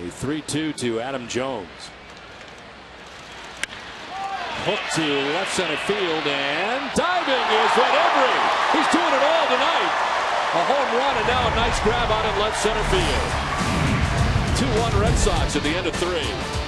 A 3 2 to Adam Jones. Hook to left center field and diving is Van Every. He's doing it all tonight. A home run and now a nice grab out in left center field. 2 1 Red Sox at the end of three.